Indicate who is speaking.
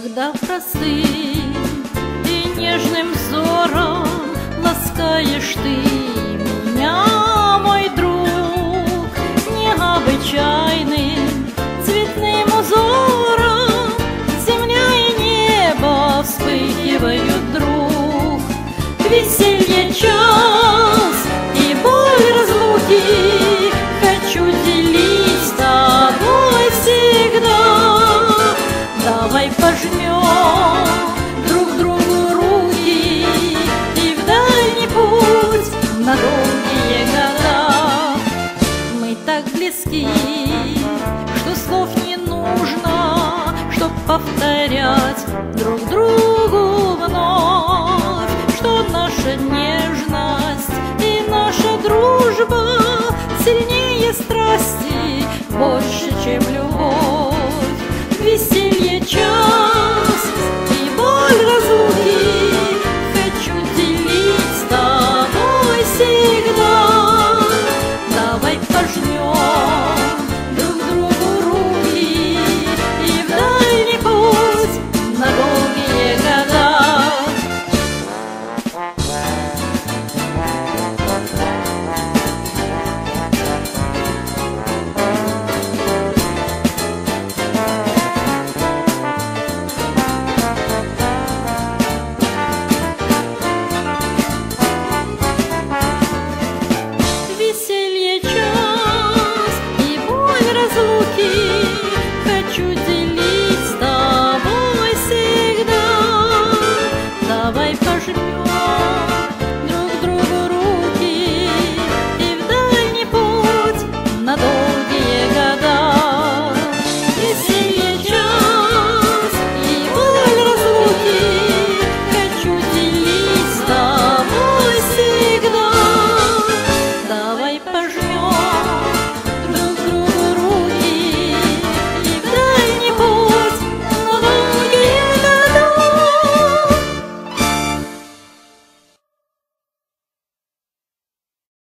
Speaker 1: когда простым и нежным взором ласкаешь ты меня, мой друг, необычайным цветным узором земля и небо вспыхивают. Что слов не нужно, чтоб повторять друг другу вновь, что наша нежность и наша дружба сильнее страсти, больше, чем любовь. Веселье час